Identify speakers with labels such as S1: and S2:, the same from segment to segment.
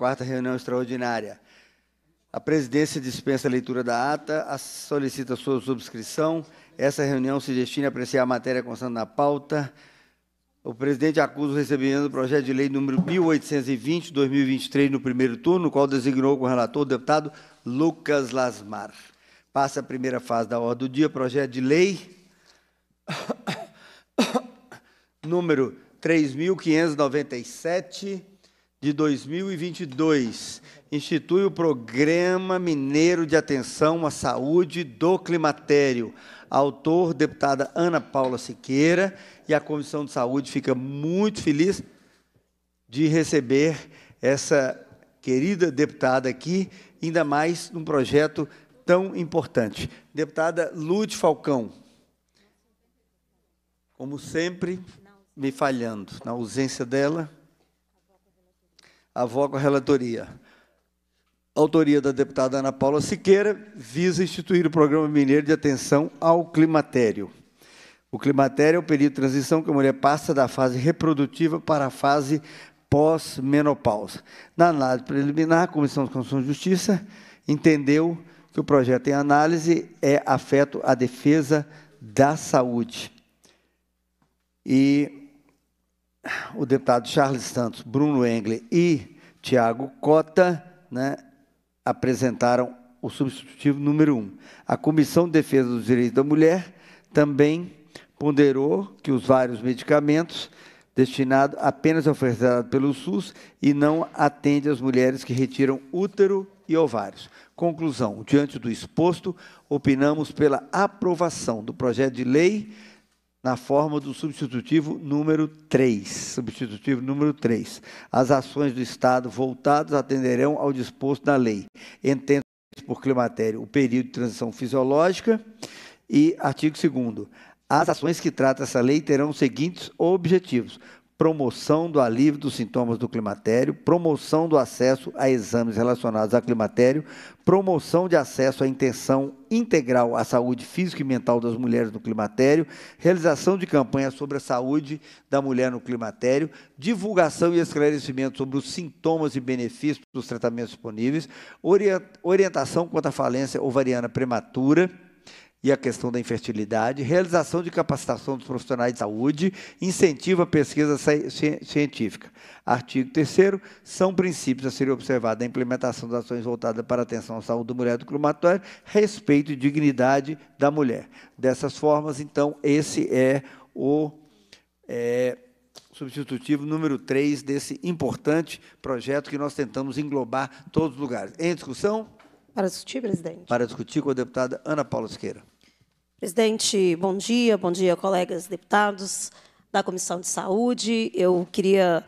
S1: quarta reunião extraordinária. A presidência dispensa a leitura da ata, solicita sua subscrição. Essa reunião se destina a apreciar a matéria constante na pauta. O presidente acusa o recebimento do projeto de lei número 1820, 2023, no primeiro turno, no qual designou como relator o deputado Lucas Lasmar. Passa a primeira fase da ordem do dia, projeto de lei número 3.597 de 2022. Institui o Programa Mineiro de Atenção à Saúde do Climatério. Autor, deputada Ana Paula Siqueira, e a Comissão de Saúde fica muito feliz de receber essa querida deputada aqui, ainda mais num projeto tão importante. Deputada Lute Falcão, como sempre, me falhando. Na ausência dela, avoco a relatoria. Autoria da deputada Ana Paula Siqueira, visa instituir o Programa Mineiro de Atenção ao Climatério. O climatério é o período de transição que a mulher passa da fase reprodutiva para a fase pós-menopausa. Na análise preliminar, a Comissão de Constituição e Justiça entendeu que o projeto em análise é afeto à defesa da saúde. E o deputado Charles Santos, Bruno Engler e Tiago Cota né, apresentaram o substitutivo número um. A Comissão de Defesa dos Direitos da Mulher também ponderou que os vários medicamentos destinados apenas ofertados pelo SUS e não atende às mulheres que retiram útero e ovários. Conclusão: diante do exposto, opinamos pela aprovação do projeto de lei na forma do substitutivo número 3. Substitutivo número 3. As ações do Estado voltadas atenderão ao disposto na lei. Entendo por climatério o período de transição fisiológica e artigo 2 As ações que trata essa lei terão os seguintes objetivos: promoção do alívio dos sintomas do climatério, promoção do acesso a exames relacionados ao climatério, promoção de acesso à intenção integral à saúde física e mental das mulheres no climatério, realização de campanhas sobre a saúde da mulher no climatério, divulgação e esclarecimento sobre os sintomas e benefícios dos tratamentos disponíveis, orientação quanto à falência ovariana prematura, e a questão da infertilidade, realização de capacitação dos profissionais de saúde, incentivo à pesquisa científica. Artigo 3 são princípios a serem observados a implementação das ações voltadas para a atenção à saúde da mulher do climatório, respeito e dignidade da mulher. Dessas formas, então, esse é o é, substitutivo número 3 desse importante projeto que nós tentamos englobar todos os lugares. Em discussão?
S2: Para discutir, presidente.
S1: Para discutir com a deputada Ana Paula Siqueira.
S2: Presidente, bom dia. Bom dia, colegas deputados da Comissão de Saúde. Eu queria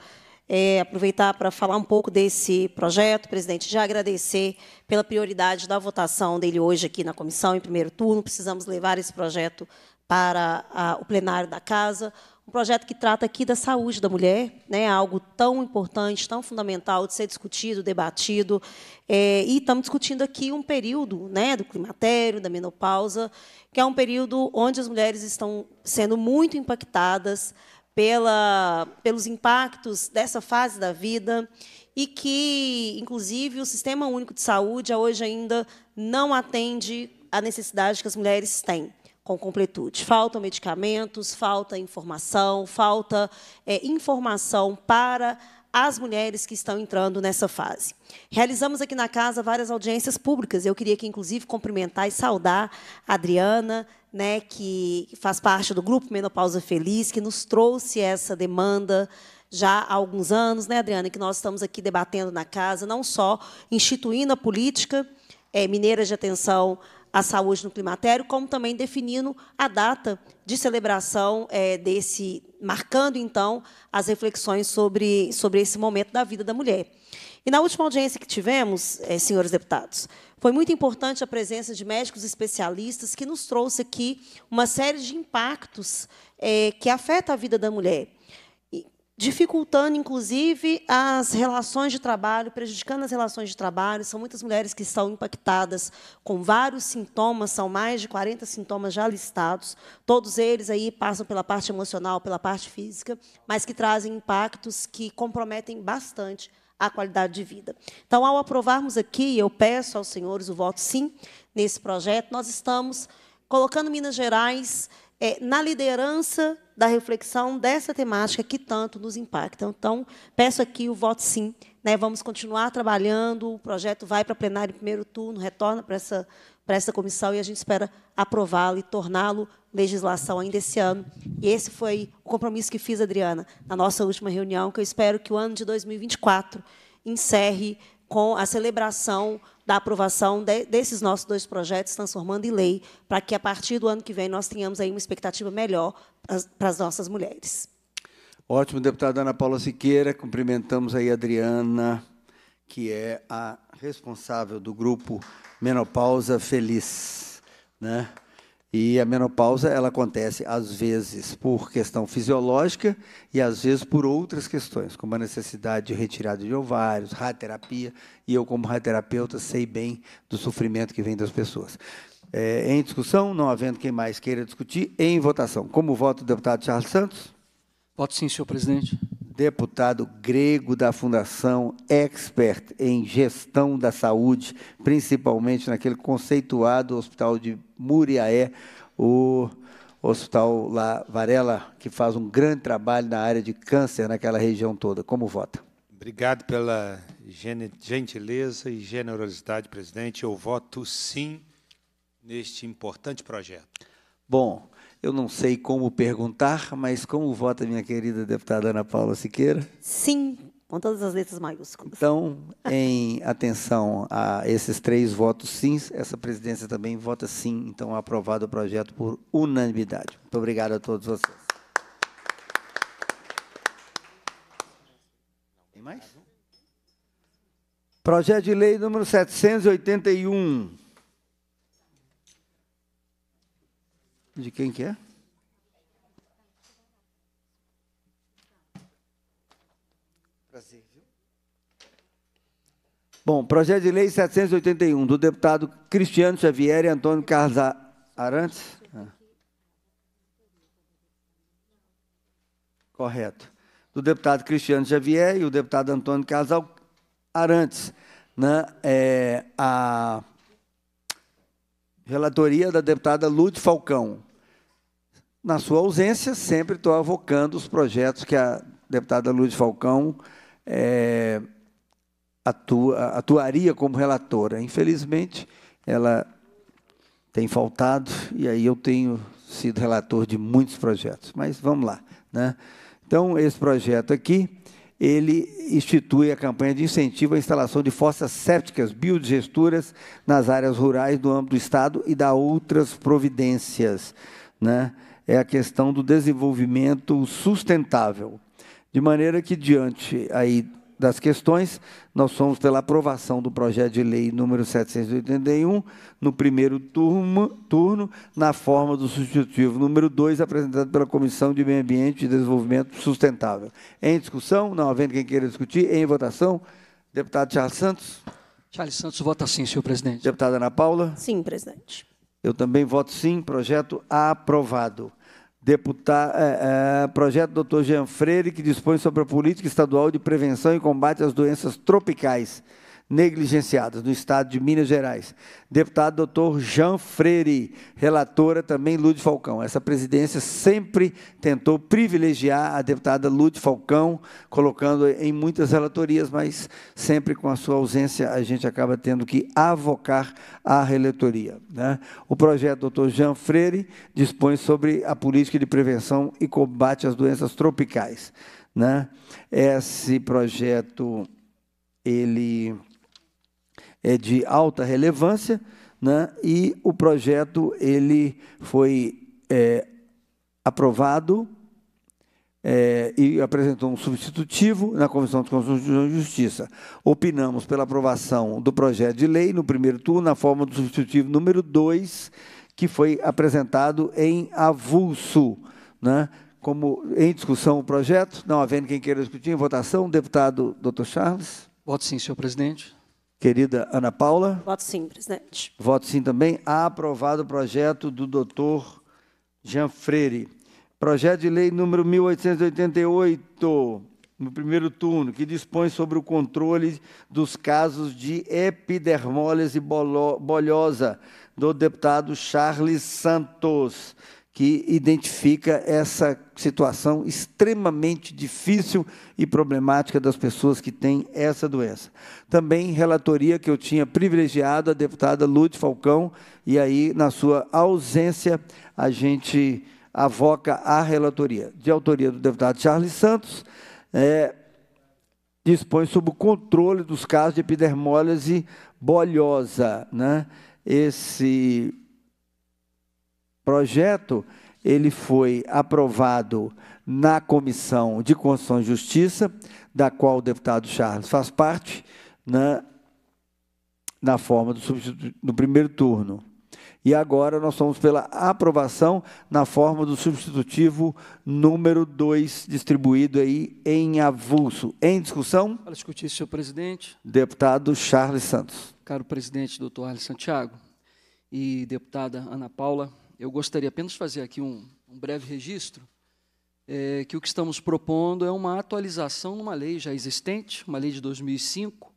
S2: é, aproveitar para falar um pouco desse projeto, presidente, já agradecer pela prioridade da votação dele hoje aqui na comissão, em primeiro turno. Precisamos levar esse projeto para a, o plenário da Casa um projeto que trata aqui da saúde da mulher, né, algo tão importante, tão fundamental de ser discutido, debatido, é, e estamos discutindo aqui um período né, do climatério, da menopausa, que é um período onde as mulheres estão sendo muito impactadas pela, pelos impactos dessa fase da vida e que, inclusive, o Sistema Único de Saúde hoje ainda não atende à necessidade que as mulheres têm com completude. Faltam medicamentos, falta informação, falta é, informação para as mulheres que estão entrando nessa fase. Realizamos aqui na casa várias audiências públicas. Eu queria que, inclusive, cumprimentar e saudar a Adriana, né, que faz parte do Grupo Menopausa Feliz, que nos trouxe essa demanda já há alguns anos, né, Adriana, que nós estamos aqui debatendo na casa, não só instituindo a política é, mineira de atenção a saúde no climatério, como também definindo a data de celebração é, desse, marcando então as reflexões sobre, sobre esse momento da vida da mulher. E na última audiência que tivemos, é, senhores deputados, foi muito importante a presença de médicos especialistas que nos trouxe aqui uma série de impactos é, que afetam a vida da mulher dificultando, inclusive, as relações de trabalho, prejudicando as relações de trabalho. São muitas mulheres que estão impactadas com vários sintomas, são mais de 40 sintomas já listados. Todos eles aí passam pela parte emocional, pela parte física, mas que trazem impactos que comprometem bastante à qualidade de vida. Então, ao aprovarmos aqui, eu peço aos senhores o voto sim nesse projeto, nós estamos colocando Minas Gerais é, na liderança da reflexão dessa temática que tanto nos impacta. Então, peço aqui o voto sim. Né? Vamos continuar trabalhando, o projeto vai para plenário em primeiro turno, retorna para essa, para essa comissão e a gente espera aprová-lo e torná-lo legislação ainda esse ano. E esse foi o compromisso que fiz, Adriana, na nossa última reunião, que eu espero que o ano de 2024 encerre com a celebração da aprovação de, desses nossos dois projetos, transformando em lei, para que, a partir do ano que vem, nós tenhamos aí uma expectativa melhor para as, nossas mulheres.
S1: Ótimo, deputada Ana Paula Siqueira. Cumprimentamos aí a Adriana, que é a responsável do grupo Menopausa Feliz. Né? E a menopausa ela acontece às vezes por questão fisiológica e às vezes por outras questões, como a necessidade de retirada de ovários, radioterapia, e eu como radioterapeuta sei bem do sofrimento que vem das pessoas. É, em discussão, não havendo quem mais queira discutir, em votação. Como voto o deputado Charles Santos?
S3: Voto sim, senhor presidente
S1: deputado grego da Fundação Expert em Gestão da Saúde, principalmente naquele conceituado Hospital de Muriaé, o Hospital lá, Varela, que faz um grande trabalho na área de câncer naquela região toda. Como vota?
S4: Obrigado pela gentileza e generosidade, presidente. Eu voto sim neste importante projeto.
S1: Bom, eu não sei como perguntar, mas como vota minha querida deputada Ana Paula Siqueira?
S2: Sim, com todas as letras maiúsculas.
S1: Então, em atenção a esses três votos sim, essa presidência também vota sim. Então, aprovado o projeto por unanimidade. Muito obrigado a todos vocês. Tem mais? Projeto de lei número 781. De quem que é? Bom, projeto de lei 781, do deputado Cristiano Xavier e Antônio Carlos Arantes. Ah. Correto. Do deputado Cristiano Xavier e o deputado Antônio Carlos Arantes. Né? É, a relatoria da deputada Lúcia Falcão. Na sua ausência, sempre estou avocando os projetos que a deputada Lúcia Falcão é, atua, atuaria como relatora. Infelizmente, ela tem faltado, e aí eu tenho sido relator de muitos projetos. Mas vamos lá. Né? Então, esse projeto aqui ele institui a campanha de incentivo à instalação de fossas sépticas biodigesturas nas áreas rurais do âmbito do Estado e dá outras providências. Né? É a questão do desenvolvimento sustentável. De maneira que, diante aí das questões, nós somos pela aprovação do projeto de lei número 781, no primeiro turno, turno na forma do substitutivo número 2, apresentado pela Comissão de Meio Ambiente e Desenvolvimento Sustentável. Em discussão, não havendo quem queira discutir, em votação, deputado Charles Santos.
S3: Charles Santos vota sim, senhor presidente.
S1: Deputada Ana Paula.
S2: Sim, presidente.
S1: Eu também voto sim, projeto aprovado. Deputado, é, é, projeto Dr. Jean Freire, que dispõe sobre a política estadual de prevenção e combate às doenças tropicais negligenciadas no estado de Minas Gerais. Deputado doutor Jean Freire, relatora também Lude Falcão. Essa presidência sempre tentou privilegiar a deputada Lude Falcão, colocando em muitas relatorias, mas sempre com a sua ausência a gente acaba tendo que avocar a relatoria. Né? O projeto doutor Jean Freire dispõe sobre a política de prevenção e combate às doenças tropicais. Né? Esse projeto, ele é de alta relevância, né? e o projeto ele foi é, aprovado é, e apresentou um substitutivo na Comissão de Constituição e Justiça. Opinamos pela aprovação do projeto de lei no primeiro turno, na forma do substitutivo número 2, que foi apresentado em avulso. Né? Como em discussão o projeto, não havendo quem queira discutir, em votação, deputado Dr. Charles.
S3: Voto sim, senhor presidente.
S1: Querida Ana Paula?
S2: Voto sim, presidente.
S1: Voto sim também. Aprovado o projeto do doutor Jean Freire. Projeto de lei número 1888, no primeiro turno, que dispõe sobre o controle dos casos de epidermólise bolhosa, do deputado Charles Santos, que identifica essa situação extremamente difícil e problemática das pessoas que têm essa doença. Também relatoria que eu tinha privilegiado a deputada Lúcia Falcão, e aí, na sua ausência, a gente avoca a relatoria. De autoria do deputado Charles Santos, é, dispõe sobre o controle dos casos de epidermólise bolhosa. Né? Esse projeto ele foi aprovado na Comissão de Constituição e Justiça, da qual o deputado Charles faz parte, na, na forma do, do primeiro turno. E agora nós somos pela aprovação na forma do substitutivo número 2, distribuído aí em avulso. Em discussão?
S3: Para discutir, senhor presidente.
S1: Deputado Charles Santos.
S3: Caro presidente, doutor Arles Santiago, e deputada Ana Paula, eu gostaria apenas de fazer aqui um, um breve registro, é, que o que estamos propondo é uma atualização numa lei já existente, uma lei de 2005,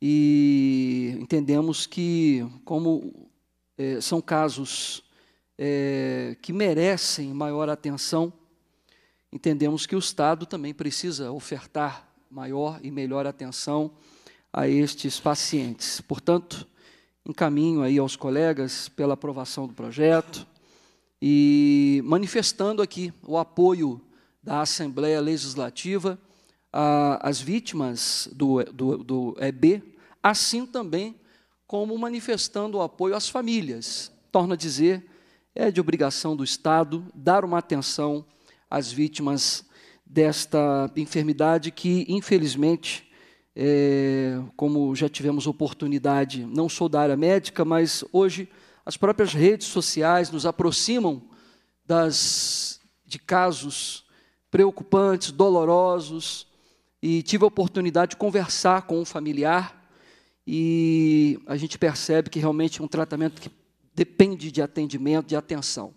S3: e entendemos que, como é, são casos é, que merecem maior atenção, entendemos que o Estado também precisa ofertar maior e melhor atenção a estes pacientes. Portanto, encaminho aí aos colegas pela aprovação do projeto e manifestando aqui o apoio da Assembleia Legislativa às vítimas do, do, do EB, assim também como manifestando o apoio às famílias. Torno a dizer, é de obrigação do Estado dar uma atenção às vítimas desta enfermidade que, infelizmente, é, como já tivemos oportunidade, não sou da área médica, mas hoje as próprias redes sociais nos aproximam das, de casos preocupantes, dolorosos, e tive a oportunidade de conversar com um familiar, e a gente percebe que realmente é um tratamento que depende de atendimento, de atenção.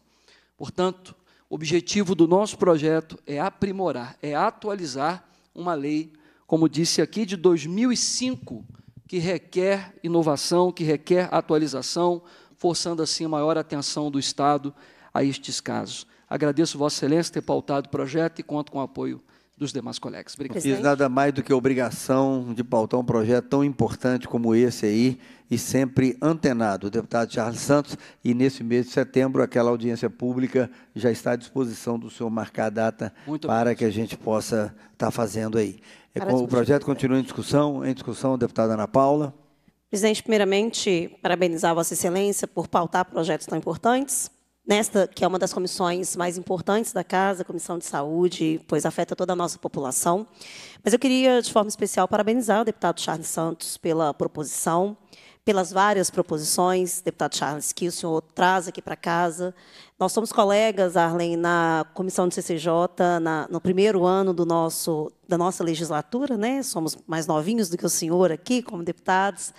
S3: Portanto, o objetivo do nosso projeto é aprimorar, é atualizar uma lei como disse aqui, de 2005, que requer inovação, que requer atualização, forçando assim a maior atenção do Estado a estes casos. Agradeço Vossa Excelência ter pautado o projeto e conto com o apoio dos demais colegas.
S1: Obrigado. Não fiz nada mais do que obrigação de pautar um projeto tão importante como esse aí e sempre antenado. O deputado Charles Santos, e nesse mês de setembro, aquela audiência pública já está à disposição do senhor marcar a data Muito para que a gente possa estar fazendo aí. É, o projeto continua em discussão. Em discussão, deputada Ana Paula.
S2: Presidente, primeiramente, parabenizar Vossa Excelência por pautar projetos tão importantes. Nesta, que é uma das comissões mais importantes da Casa, Comissão de Saúde, pois afeta toda a nossa população. Mas eu queria, de forma especial, parabenizar o deputado Charles Santos pela proposição pelas várias proposições, deputado Charles, que o senhor traz aqui para casa. Nós somos colegas, Arlen, na comissão do CCJ, na, no primeiro ano do nosso, da nossa legislatura, né? somos mais novinhos do que o senhor aqui, como deputados,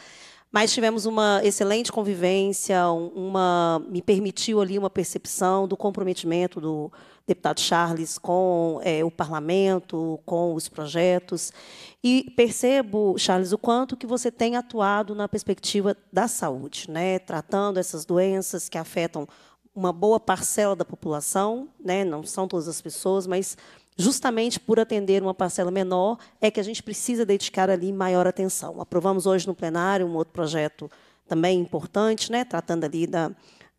S2: mas tivemos uma excelente convivência, uma, me permitiu ali uma percepção do comprometimento do deputado Charles com é, o parlamento, com os projetos. E percebo, Charles, o quanto que você tem atuado na perspectiva da saúde, né, tratando essas doenças que afetam uma boa parcela da população, né, não são todas as pessoas, mas justamente por atender uma parcela menor é que a gente precisa dedicar ali maior atenção. Aprovamos hoje no plenário um outro projeto também importante, né, tratando ali da,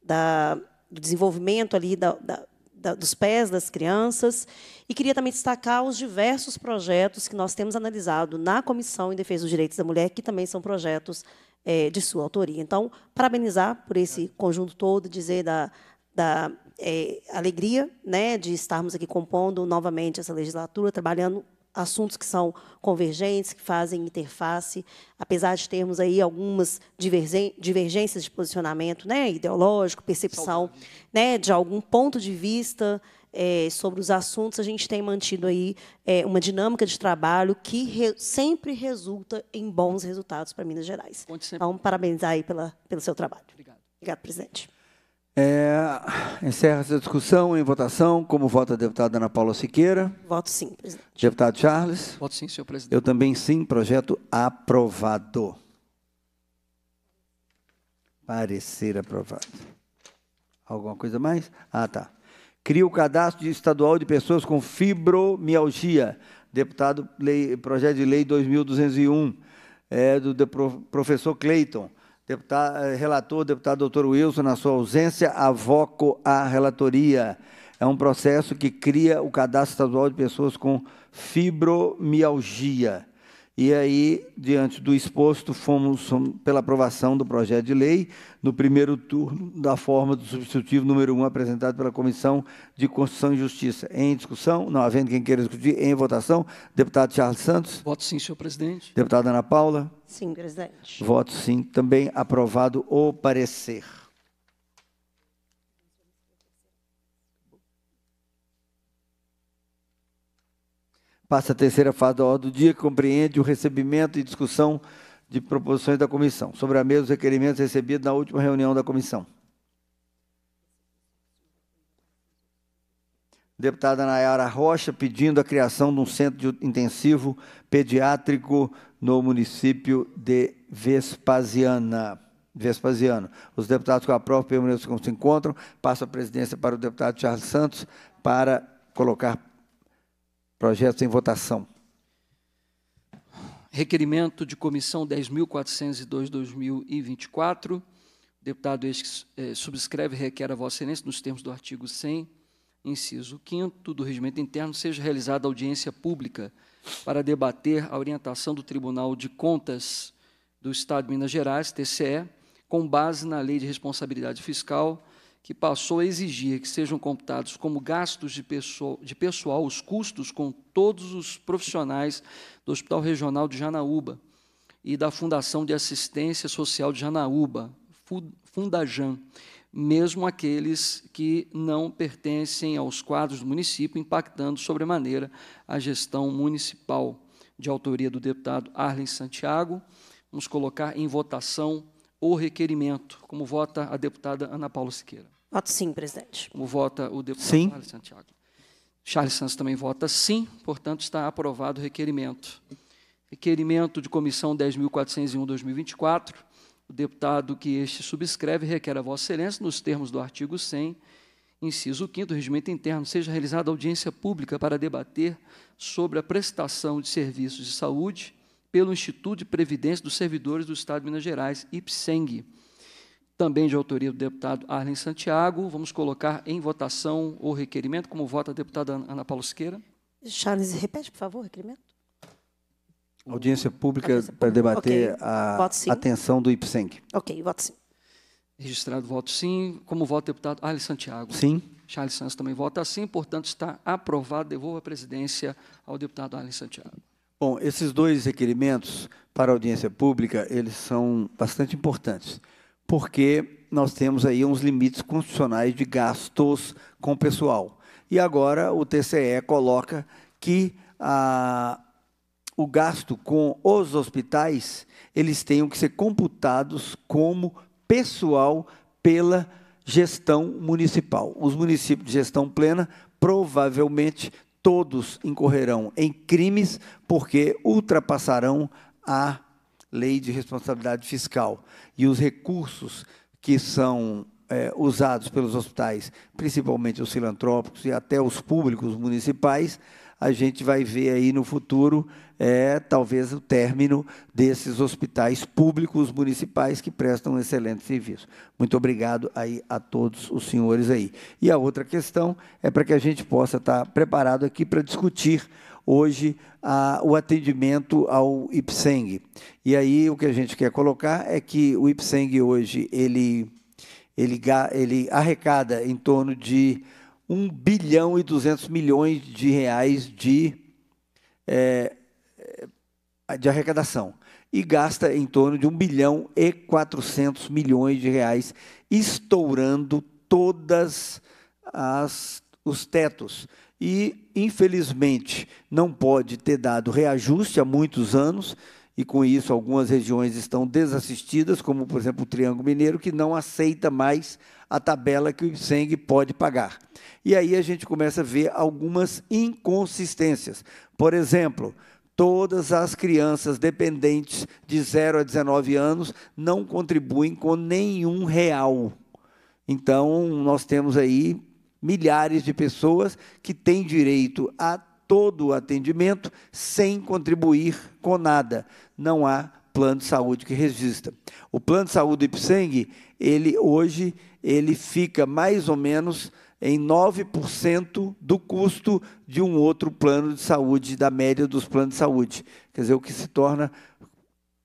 S2: da do desenvolvimento ali da, da da, dos pés das crianças. E queria também destacar os diversos projetos que nós temos analisado na Comissão em Defesa dos Direitos da Mulher, que também são projetos é, de sua autoria. Então, parabenizar por esse conjunto todo, dizer da, da é, alegria né, de estarmos aqui compondo novamente essa legislatura, trabalhando assuntos que são convergentes, que fazem interface, apesar de termos aí algumas divergências de posicionamento né, ideológico, percepção né, de algum ponto de vista é, sobre os assuntos, a gente tem mantido aí é, uma dinâmica de trabalho que re, sempre resulta em bons resultados para Minas Gerais. Então, parabenizar aí pela, pelo seu trabalho. Obrigado. Obrigado, presidente.
S1: É, encerra essa discussão em votação. Como vota a deputada Ana Paula Siqueira?
S2: Voto sim, presidente.
S1: Deputado Charles?
S3: Voto sim, senhor presidente.
S1: Eu também sim, projeto aprovado. Parecer aprovado. Alguma coisa mais? Ah, tá. Cria o cadastro estadual de pessoas com fibromialgia. Deputado, lei, projeto de lei 2201, é, do de, professor Cleiton. Deputado, eh, relator, deputado doutor Wilson, na sua ausência, avoco a relatoria. É um processo que cria o cadastro estadual de pessoas com fibromialgia. E aí, diante do exposto, fomos pela aprovação do projeto de lei, no primeiro turno, da forma do substitutivo número 1, um, apresentado pela Comissão de Constituição e Justiça. Em discussão, não havendo quem queira discutir, em votação, deputado Charles Santos.
S3: Voto sim, senhor presidente.
S1: Deputada Ana Paula.
S2: Sim, presidente.
S1: Voto sim. Também aprovado o parecer. Passa a terceira fase da ordem do dia, que compreende o recebimento e discussão de proposições da comissão. Sobre a mesa, os requerimentos recebidos na última reunião da comissão. Deputada Nayara Rocha pedindo a criação de um centro intensivo pediátrico no município de Vespasiana. Vespasiano. Os deputados que aprovam permaneçam como se encontram. Passo a presidência para o deputado Charles Santos para colocar Projetos em votação.
S3: Requerimento de comissão 10.402-2024. O deputado este eh, subscreve e requer a Vossa Excelência, nos termos do artigo 100, inciso 5 do Regimento Interno, seja realizada audiência pública para debater a orientação do Tribunal de Contas do Estado de Minas Gerais, TCE, com base na Lei de Responsabilidade Fiscal que passou a exigir que sejam computados como gastos de pessoal, de pessoal os custos com todos os profissionais do Hospital Regional de Janaúba e da Fundação de Assistência Social de Janaúba, Fundajan, mesmo aqueles que não pertencem aos quadros do município, impactando sobremaneira a gestão municipal, de autoria do deputado Arlen Santiago. Vamos colocar em votação o requerimento, como vota a deputada Ana Paula Siqueira.
S2: Voto sim, presidente.
S3: Como vota o deputado
S1: sim.
S3: Charles Santiago. Charles Santos também vota sim, portanto, está aprovado o requerimento. Requerimento de comissão 10.401-2024. O deputado que este subscreve requer a Vossa Excelência, nos termos do artigo 100, inciso 5 do Regimento Interno, seja realizada audiência pública para debater sobre a prestação de serviços de saúde pelo Instituto de Previdência dos Servidores do Estado de Minas Gerais, IPSENG, também de autoria do deputado Arlen Santiago. Vamos colocar em votação o requerimento, como vota a deputada Ana Paula Siqueira.
S2: Charles, repete, por favor, o requerimento.
S1: Audiência pública para debater okay. a atenção do IPSENG.
S2: Ok, voto sim.
S3: Registrado voto sim. Como vota o deputado Arlen Santiago?
S1: Sim.
S3: Charles Santos também vota sim, portanto está aprovado. Devolvo a presidência ao deputado Arlen Santiago.
S1: Bom, esses dois requerimentos para audiência pública, eles são bastante importantes, porque nós temos aí uns limites constitucionais de gastos com pessoal. E agora o TCE coloca que a, o gasto com os hospitais, eles tenham que ser computados como pessoal pela gestão municipal. Os municípios de gestão plena provavelmente todos incorrerão em crimes porque ultrapassarão a lei de responsabilidade fiscal. E os recursos que são é, usados pelos hospitais, principalmente os filantrópicos e até os públicos municipais, a gente vai ver aí no futuro, é, talvez, o término desses hospitais públicos municipais que prestam um excelente serviço. Muito obrigado aí a todos os senhores aí. E a outra questão é para que a gente possa estar preparado aqui para discutir hoje a, o atendimento ao IPSENG. E aí o que a gente quer colocar é que o IPSENG hoje ele, ele, ele arrecada em torno de 1 bilhão e 200 milhões de reais de, é, de arrecadação e gasta em torno de 1 bilhão e 400 milhões de reais, estourando todas as os tetos. E, infelizmente, não pode ter dado reajuste há muitos anos, e com isso algumas regiões estão desassistidas, como por exemplo o Triângulo Mineiro, que não aceita mais a tabela que o IPSENG pode pagar. E aí a gente começa a ver algumas inconsistências. Por exemplo, todas as crianças dependentes de 0 a 19 anos não contribuem com nenhum real. Então, nós temos aí milhares de pessoas que têm direito a todo o atendimento sem contribuir com nada. Não há plano de saúde que resista. O plano de saúde do IPSENG, ele hoje ele fica mais ou menos em 9% do custo de um outro plano de saúde, da média dos planos de saúde. Quer dizer, o que se torna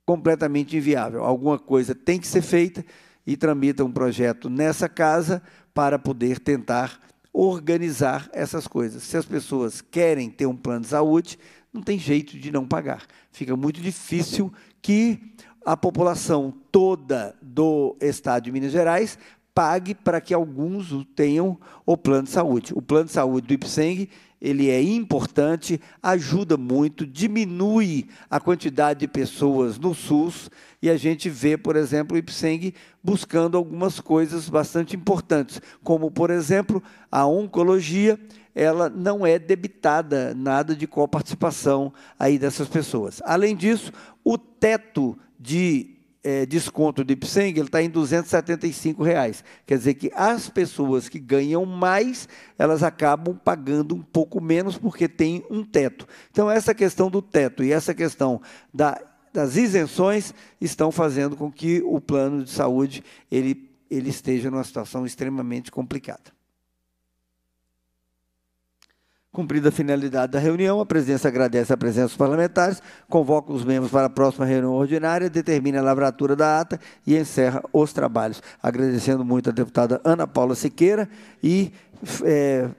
S1: completamente inviável. Alguma coisa tem que ser feita e tramita um projeto nessa casa para poder tentar organizar essas coisas. Se as pessoas querem ter um plano de saúde, não tem jeito de não pagar. Fica muito difícil que a população toda do estado de Minas Gerais pague para que alguns tenham o plano de saúde. O plano de saúde do IPSENG ele é importante, ajuda muito, diminui a quantidade de pessoas no SUS e a gente vê, por exemplo, o IPSENG buscando algumas coisas bastante importantes, como, por exemplo, a oncologia, ela não é debitada nada de coparticipação aí dessas pessoas. Além disso, o teto de é, desconto do IPSENG, ele está em 275 reais. Quer dizer que as pessoas que ganham mais, elas acabam pagando um pouco menos porque tem um teto. Então, essa questão do teto e essa questão da, das isenções estão fazendo com que o plano de saúde ele, ele esteja numa situação extremamente complicada. Cumprida a finalidade da reunião, a presidência agradece a presença dos parlamentares, convoca os membros para a próxima reunião ordinária, determina a lavratura da ata e encerra os trabalhos. Agradecendo muito a deputada Ana Paula Siqueira e é,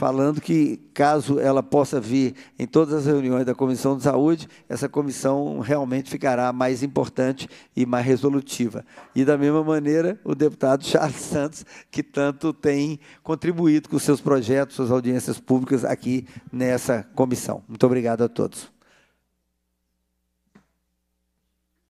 S1: falando que, caso ela possa vir em todas as reuniões da Comissão de Saúde, essa comissão realmente ficará mais importante e mais resolutiva. E, da mesma maneira, o deputado Charles Santos, que tanto tem contribuído com seus projetos, suas audiências públicas aqui nessa comissão. Muito obrigado a todos.